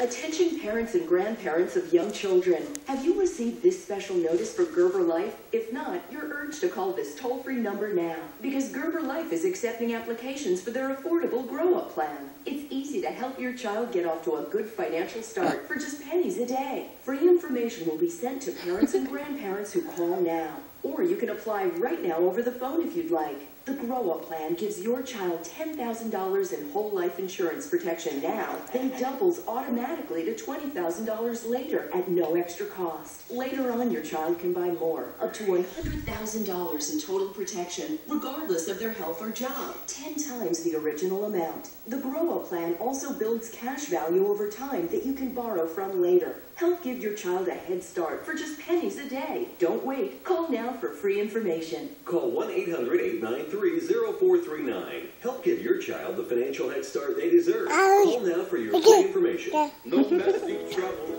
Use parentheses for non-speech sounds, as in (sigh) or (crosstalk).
Attention parents and grandparents of young children. Have you received this special notice for Gerber Life? If not, you're urged to call this toll-free number now because Gerber Life is accepting applications for their affordable grow-up plan. It's easy to help your child get off to a good financial start for just pennies a day. Free information will be sent to parents and grandparents who call now. Or you can apply right now over the phone if you'd like. The Grow Up Plan gives your child $10,000 in whole life insurance protection now, then doubles automatically to $20,000 later at no extra cost. Later on, your child can buy more, up to $100,000 in total protection, regardless of their health or job, 10 times the original amount. The Grow Up Plan also builds cash value over time that you can borrow from later. Help give your child a head start for just pennies a day. Don't wait. Call now for free information. Call 1-800-893-0439. Help give your child the financial head start they deserve. Call now for your free information. No (laughs) messy trouble.